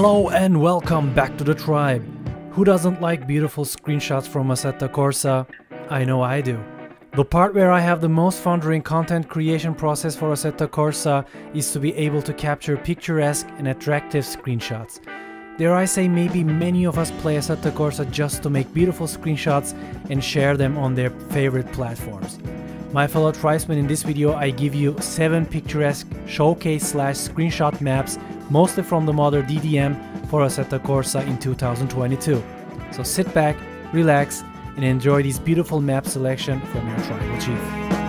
Hello and welcome back to the tribe. Who doesn't like beautiful screenshots from Assetto Corsa? I know I do. The part where I have the most fun during content creation process for Assetto Corsa is to be able to capture picturesque and attractive screenshots. Dare I say maybe many of us play Assetto Corsa just to make beautiful screenshots and share them on their favorite platforms. My fellow tribesmen in this video I give you 7 picturesque showcase slash screenshot maps mostly from the modder DDM for Assetto Corsa in 2022. So sit back, relax and enjoy this beautiful map selection from your tribal chief.